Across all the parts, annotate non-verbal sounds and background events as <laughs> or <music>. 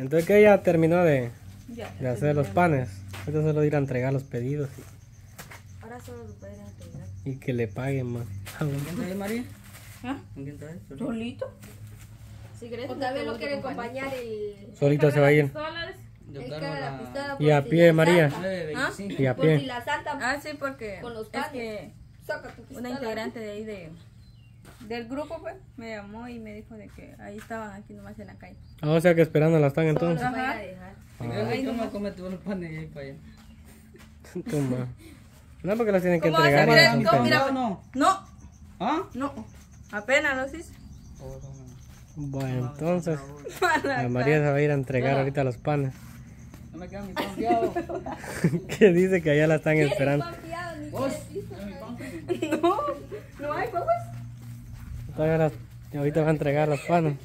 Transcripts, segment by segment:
Entonces que ya terminó de, Ya. de hacer los panes. Ahorita solo ir a entregar los pedidos Ahora solo lo pueden entregar. y, y que le paguen más. ¿Con quién traes, María? ¿Ah? ¿Con quién traes? ¿Solito? Si querés, O o tal vez lo quiere acompañar el... Solito se va a ir. la. Y a si pie, María. 925. Y a Por si pie. la salta, Ah, sí, porque Con los es panes. que saca tu pistola. una integrante de ahí de, del grupo pues me llamó y me dijo de que ahí estaban aquí nomás en la calle. Ah, o sea que esperándola están Solo entonces. Toma. No, porque los tienen que ¿Cómo entregar. ¿No, no? No, ¿Ah? no, apenas los hice. Bueno, entonces la María se va a ir a entregar ahorita los panes. No me queda mi pan fiado. <laughs> que dice que allá la están esperando. Confiado, ni ¿Vos? <laughs> No, no hay cosas. Todavía las- ahorita va a entregar los panes.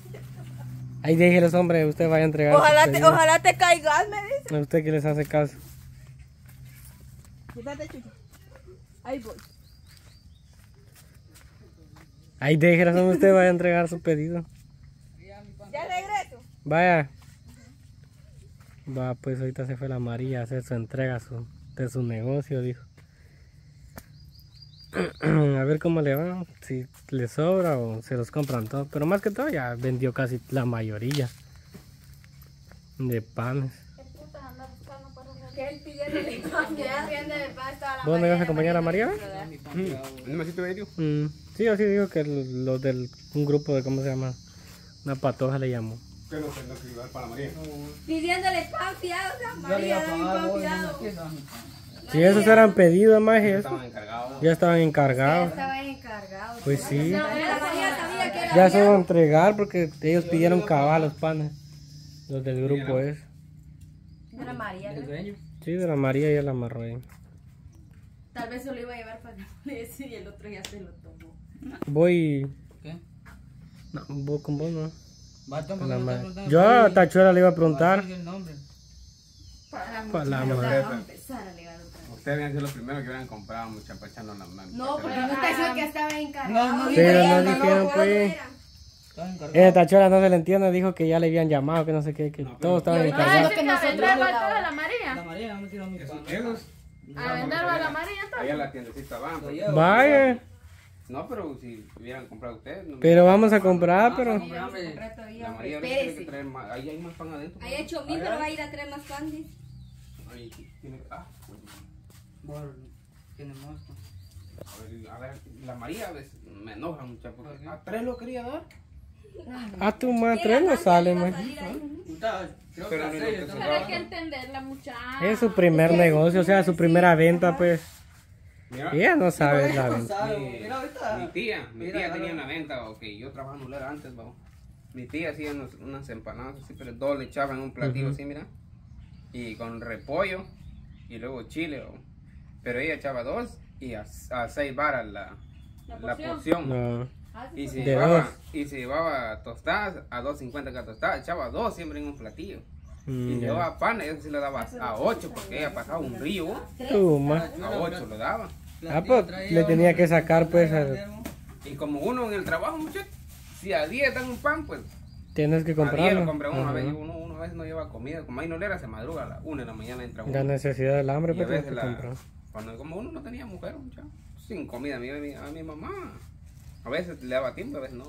Ahí déjelos, hombre, usted vaya a entregar. Ojalá te, ojalá te caigas, me dice. A usted que les hace caso. Quítate, chucho. Ahí voy. Ahí déjelos, hombre, usted vaya a entregar su pedido. Ya regreso. Vaya. Va, pues ahorita se fue la María a hacer su entrega su- de su negocio, dijo. <clears throat> a ver cómo le va, si le sobra o se los compran todos. Pero más que todo ya vendió casi la mayoría de panes. ¿Vos me vas a acompañar a María? Mi pan fiado. ¿Un vasito de medio? Mm, sí, así dijo que los del un grupo de, ¿cómo se llama? Una patoja le llamó. ¿Qué no tengo que llevar para María? Pidiéndole pan fiado, o sea, Yo le María, pan vos, fiado. Si esos eran pedidos, más eso, Estaban encargados. ya estaban encargados. Pues sí. La María Ya se van a entregar porque ellos pidieron cabal los panes. Los del grupo es. María. ¿El ¿no? dueño? Sí, de la María y la amarró ahí. Tal vez se lo iba a llevar para <laughs> ese y el otro ya se lo tomó. Voy. ¿Qué? No, voy con vos, ¿no? La Yo a. Tachuela le iba a preguntar. decir el nombre. Pa' la Ustedes habían sido los primeros que hubieran comprado mucha pachando la mano. No, porque usted dijo que estaba encargado. No, no Pero dijeron, no no, dijeron, no, pues. Estaba encargado. Eh, Tachuela no se le entiende, dijo que ya le habían llamado, que no sé qué, que todos estaban encargados. es que nosotros a la La María. María no me tiró mi A vender va a la María allá entonces. la tiendecita van. Pues. Vaya, No, pero si hubieran comprado ustedes. No pero vamos a comprar, pero. Hombre, hombre. Comprar La todavía, María hombre. ahorita tiene que traer más. Ahí hay más pan adentro. Ahí hecho mil, pero va a ir a traer más pan. dice. Ahí tiene. Ah, Bor- Tiene a ver, a ver, la María a veces me enoja mucho porque a tres lo quería dar. A tu madre no sale, muchacha. Es su primer negocio, o sea, su primera venta, pues. Mira, Ella no sabe la venta. mi, Mira ahorita. mi tía, mi Mira, tía tenía una venta, ok, yo trabajaba en antes, vamos. Mi tía hacía unos- unas empanadas así, pero dos le echaban en un platillo así, mira. Y con repollo y luego chile, vamos. Pero ella echaba dos y a, a seis varas la, La la porción. No. Y se, llevaba, dos. y se llevaba tostadas a 2.50 cada tostada, echaba dos siempre en un platillo. Y Mm, se ya. llevaba pan, eso sí lo daba a 8 porque ella pasaba un río, a 8 lo daba. Ah, pues le tenía que sacar, pues, al- Y como uno en el trabajo, muchachos, si a 10 dan un pan, pues Tienes que a 10 lo comprarlo. compra uno, a veces uno, uno a veces no lleva comida, como ahí no le era, se madruga a la 1 de la mañana entra uno. La necesidad del hambre, Y a pues tienes que la, comprar. Cuando como uno no tenía mujer, muchacho, sin comida, a mi, a mi mamá. A veces le daba tiempo, a veces no.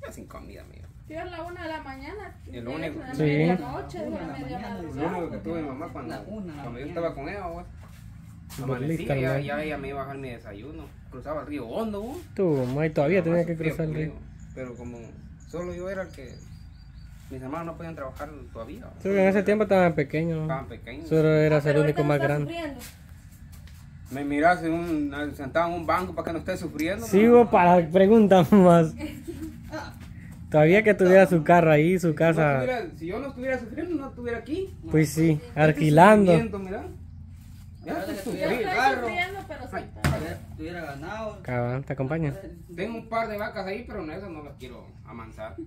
Ya sin comida, amigo. Si es la una de la mañana. Y lo único- Sí. medianoche, es Una la de la media mañana, Lo único que tuve mi mamá cuando, una cuando yo estaba con ella, güey. Pues Amanecía, lista, ya, ¿no? ya ella me iba a bajar mi desayuno. Cruzaba el río Hondo, güey. Tu ma, y todavía Mamá tenía que cruzar el río. conmigo, Pero como solo yo era el que. Mis hermanos no podían trabajar todavía. Sí, en ese tiempo estaban pequeños. Estaban pequeños. Solo eras el Pero único más grande. sufriendo. Me miras en un, sentado en un banco para que no esté sufriendo. Vos para preguntas <laughs> más. Todavía que tuviera su carro ahí, su Si no casa. estuviera- si yo no estuviera sufriendo, no estuviera aquí. Pues sí, alquilando. mira. Ya estoy carro. sufriendo, pero. Ay. Tuviera- ganado. Cabal, ¿te acompaña? Tengo un par de vacas ahí, pero no, esas no las quiero amansar. <laughs>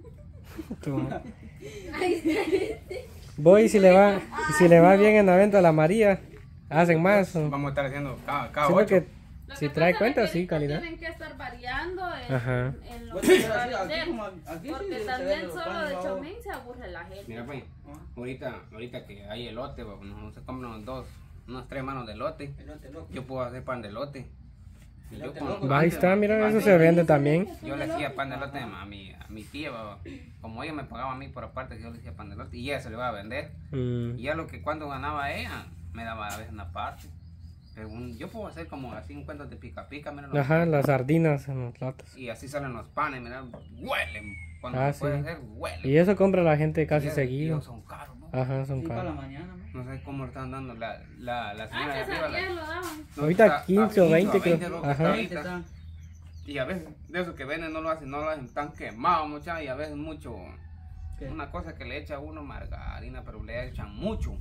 <laughs> Voy si le va, y si le va bien en la venta a la María, hacen más. o- Vamos a estar haciendo cada, cada Sí, ocho. Si trae cuenta, sí, calidad. Tienen que estar variando en, Ajá. en lo Pues, que va a vender. Porque también solo de chomín se aburre la gente. Mira, pues, Ah, ahorita, ahorita que hay elote, va, no se compran dos, unas tres manos de elote. elote loco. Yo puedo hacer pan de elote. Ahí está, mira, eso se vende también. Yo le hacía pan de elote a mi, a mi tía, va, como ella me pagaba a mí por aparte, yo le hacía pan de elote y ella se lo iba a vender. Mm, Y ya lo que cuando ganaba ella, me daba a veces una parte. Pero un- yo puedo hacer como así un cuento de pica pica, mira, los- Ajá, las sardinas en los latas. y así salen los panes, mira, huelen. Cuando Ah, sí. hacer, huelen. Y eso compra la gente casi Y- seguido. son caros, ¿no? Ajá, son Sí, para la caros. mañana, ¿no? No sé cómo le están dando la, la, la señora de Antes arriba. la- ayer lo no, Ahorita está a 15 o 20 creo. creo que Ajá. está. Y a veces de eso que venden no lo hacen, no lo hacen tan quemado, mucha, y a veces mucho. ¿Qué? Una cosa que le echa uno margarina, pero le echan mucho,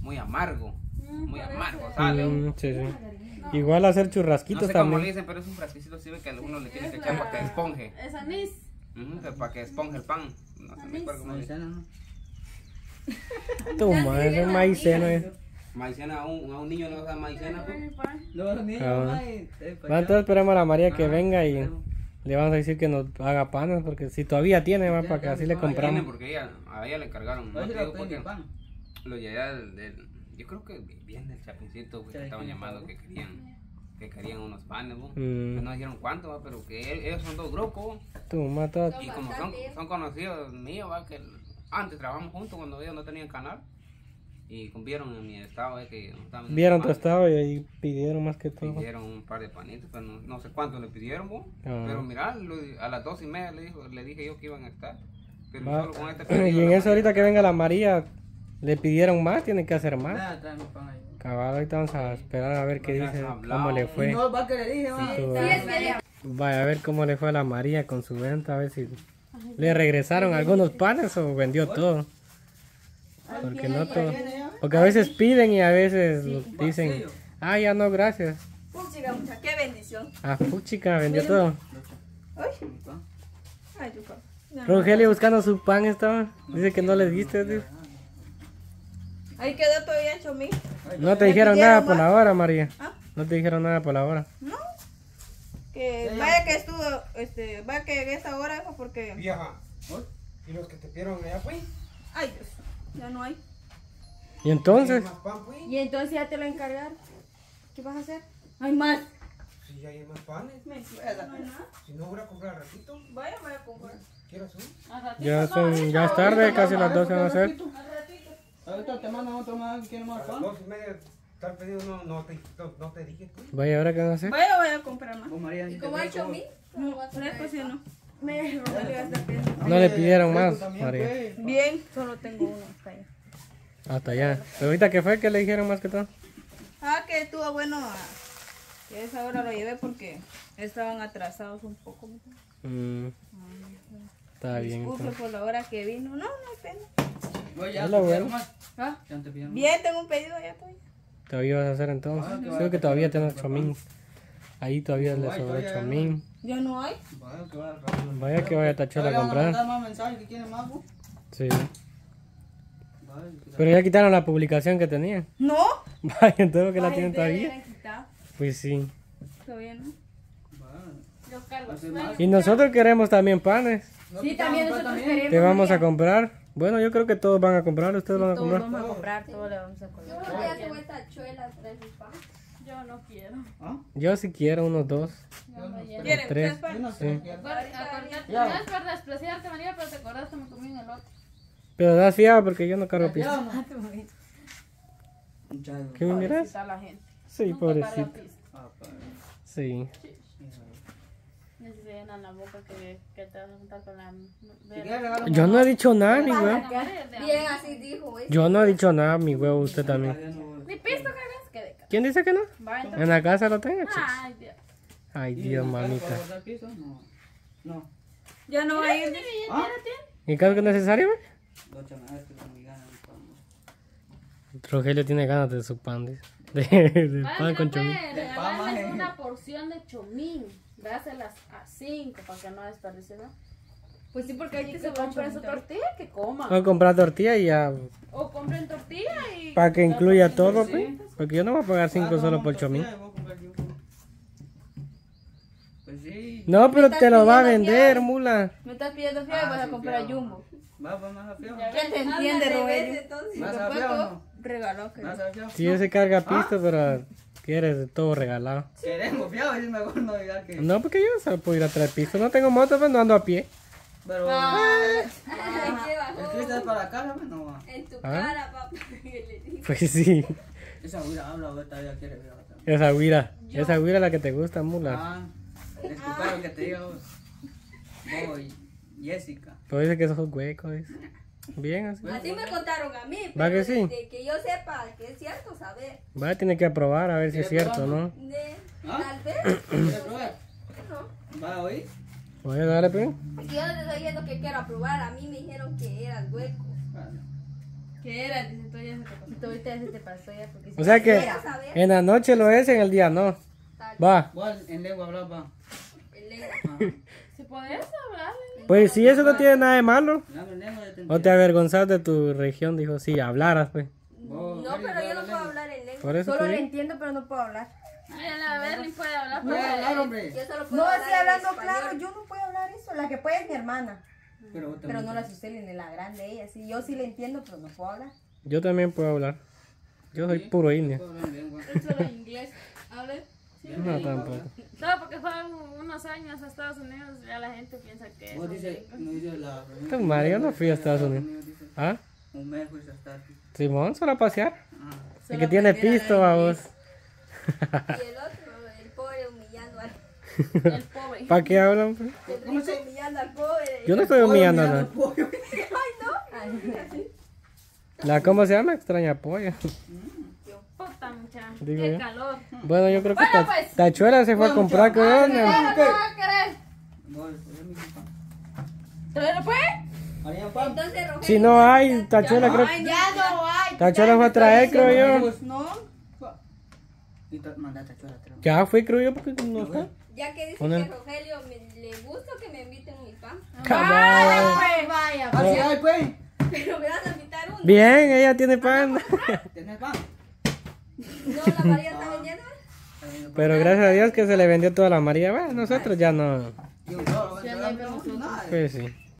muy amargo, muy amargo, sale. Mm, sí, sí. Igual hacer No churrasquitos sé cómo le también. dicen, pero es un frasquito sirve que a uno le tiene que echar para que esponje. Es anís. Para que esponje el pan. No sé, me acuerdo cómo. Maicena, ¿no? Toma, ese es maicena. eh. Maicena, a un, a un niño no le da maicena. pues. Los niños, Ah, eh, entonces esperemos a la María que Ah, venga y le vamos a decir que nos haga panes, porque si todavía tiene, va, Ya, para que así le no, ya Tiene compramos. porque ella, a ella le cargaron. No te digo porque lo llevé del, del- yo creo que bien del chapincito que estaban llamando que querían que querían unos panes ¿no? Mm. No dijeron cuánto ¿va? pero que él- ellos son dos grupos Toma, todo. y como son, son conocidos míos va que antes trabajamos juntos cuando ellos no tenían canal y cumplieron en mi estado eh, que estaban Vieron tu estado y ahí pidieron más que todo. pidieron un par de panitos pero no, no sé cuánto le pidieron ¿no? Ah. pero mira lo- a las dos y media le, dijo, le dije yo que iban a estar pero Va. solo con este Y en eso ahorita que venga la María, le pidieron más, tienen que hacer más. Ya, trae mi pan ahí. Cabal, ahorita vamos a esperar a ver qué dice, cómo le fue. No, va que le dije, va. Vaya a ver cómo le fue a la María con su venta, a ver si le regresaron algunos panes o vendió todo. Porque no todo. Porque a veces piden y a veces dicen, ah, ya no, gracias. Puchiga, mucha, qué bendición. Ah, puchica, vendió todo. Ay, Mi pan. ay, tu papá. No, no. Rogelio buscando su pan estaba. Dice que no le diste. Ahí quedó todavía chomín. No te ¿Le dijeron nada más? por la hora, María. ¿Ah? No te dijeron nada por la hora. No. Que vaya que estuvo, este, vaya que en esta hora, hijo, porque. vieja y los que te pidieron allá pues Ay, Dios, ya no hay. Y entonces, pan pues Y entonces ya te lo encargaron. ¿Qué vas a hacer? Hay más. si ya hay más panes Me. No hay nada. si no voy a comprar ratito Vaya, voy a comprar. ¿quieres un? Ya son, ya es tarde, casi las 12 van a ser. Ahorita te mandan otro más, ¿quiere más pan? dos y media tal pedido no, no, te, no, no te dije pues Vaya, ¿ahora qué van a hacer? Vaya, voy a comprar más. María, te ¿Cómo ha hecho mí? No, fresco sí no. Me. No le pidieron más, también, María. pues. Bien, solo tengo uno hasta allá. Hasta allá. Pero ahorita que fue que le dijeron más que todo. Ah, que estuvo bueno. ah, Que esa hora lo llevé porque estaban atrasados un poco. Mm, está bien. Disculpe por la hora que vino. No, no hay pena. Vos ya Es te lo pidieron bueno. más. Ah, Ya te pidieron más. bien, tengo un pedido ya estoy. Todavía vas a hacer entonces. Creo que todavía tienes chomín. Ahí todavía le sobró chomín. Ya no hay. Vaya, que va rápido. Vaya que vaya a comprar. más mensajes que quieren más, vos. Sí. Vaya, Pero ya quitaron la publicación que tenían. No. <laughs> Vaya, entonces que la tienen todavía. Pues sí. Todavía no. Vaya. Y nosotros queremos también panes. ¿No Sí, también pan nosotros también? queremos. Te vamos a comprar. Bueno, yo creo que todos van a comprar. Ustedes van a Todos comprar. vamos a comprar, todos le vamos a comprar. Yo ya se voy a tachuela tras mi pan. Yo no quiero. ¿Ah? Yo si quiero unos dos. Yo no quiero. ¿Quieren Tres. tres? Yo no Sí. sé. Ya. no es por despreciarte, María, pero te acordás que me comí un elote. Pero das fiado porque yo no cargo. Muchas <laughs> ¿Qué me miras? Sí, pobrecito. Ah, padre. Sí. Ni se llenan la boca que, que te vas a juntar con la... Si quieres regalo Yo no he dicho nada, mi huevo. de Bien, así dijo. Yo no he dicho nada, mi huevo. Usted también. Ni pisto cagas que de ca- ¿Quién dice que no? En la casa lo tengo, chicos. Ay, Dios. Ay, Dios, mamita. No. No. Ya no va a ir. ¿Ah? ¿Y qué es necesario, güey? Rogelio tiene ganas de su pan, dice. De, de pan con chomín. maje. una porción de chomín. Dáselas a cinco para que no desperdicien, ¿no? Pues sí, porque hay que que se compren su tortilla, que coman. A comprar tortilla y ya. O compren tortilla y... Para que incluya todo, pues. Porque yo no voy a pagar cinco solo por chomín. No, pero te lo va a vender, mula. Me estás pidiendo y Ah, vas a sí, comprar fiado. Jumbo. Va, va más afiado. ¿Qué te entiende. ¿Vas Lo a o fue no? regaló que ¿Vas a fiado? Sí, ese carga pisto, pero quieres de todo regalado. Queremos fiado es mejor no diga que. No, porque yo solo puedo ir a traer pisto. No tengo moto, pues no ando a pie. Pero Ay, qué el para la casa, pues no va. En tu ¿Ah? cara, papá. <laughs> Pues sí. Esa güira habla, ahorita ya quiere ver. otra. Esa guira. Esa guira es la que te gusta, mula. Ah, escucha lo que te digo. Vos y Jessica. Pues dice que esos huecos. dice. Bien así. Así me contaron a mí. ¿Va pero que sí? De que yo sepa que es cierto, saber. Va a tener que aprobar a ver si es ¿Quieres cierto, ¿no? De, ¿Ah? Tal vez. ¿Quieres probar? No. ¿Va a oír? Oye, dale, pues. Porque yo no te estoy diciendo que quiero aprobar. A mí me dijeron que eras hueco. ¿Qué era? Dice, tú ya se te pasó. Tú ahorita ya se te pasó ya porque O sea que Quiero saber. en la noche lo es, en el día no. Va. Vos en lengua hablaba. El negro. Ajá. si podés hablarle. Pues si eso no tiene nada de malo. Ya te O te entiendo. avergonzas de tu región, dijo, si hablaras, pues. Vos, No, pero yo no puedo hablar en lengua. Por eso Solo le entiendo, pero no puedo hablar. A ver, ni puede hablar. No, hablar, hombre. Yo solo puedo No, hablar así en hablando español. claro, yo no puedo hablar eso. La que puede es mi hermana. Pero, Pero no la Suseli ni la grande ella. Sí, yo sí le entiendo, pero no puedo hablar. Yo también puedo hablar. Yo soy puro indio. Hablas lengua. Solo inglés. Hable. No, tampoco. No, porque fueron unos años a Estados Unidos, ya la gente piensa que Vos dice, no dice la. Tu madre, yo no fui a Estados Unidos. ¿Ah? Un mes fuiste a estar aquí. Simón, solo a pasear. Ah. El que tiene pisto, a vos. Y el otro, el pobre humillando al, <laughs> el pobre. ¿Para qué hablan? pues? el rico humillando al pobre. Yo no estoy humillando a nadie. pollo. <laughs> La, ¿cómo se llama? Extraña polla. Digo Qué yo. calor. Bueno, yo creo que Bueno, Ta- pues. Tachuela se fue a comprar con ¿Qué vas a querer? Vos, es mi papá. ¿Pero pues? Entonces, Rogelio, Si no hay, Tachuela creo Ay, ya no hay. Tachuela fue a traer, creo yo. No. Chuela, creo. Ya fui, creo yo, porque no está. ya que dice Poner- que Rogelio me, le gusta que me inviten mi pan, Cabal. Pues vaya. Así hay, pues. <laughs> pero me vas a invitar uno. Bien, ella tiene pan. ¿Tenés pan? <laughs> No, la María está vendiendo. Pero gracias a Dios que se le vendió toda la María. Bueno, nosotros ya no. Pues sí.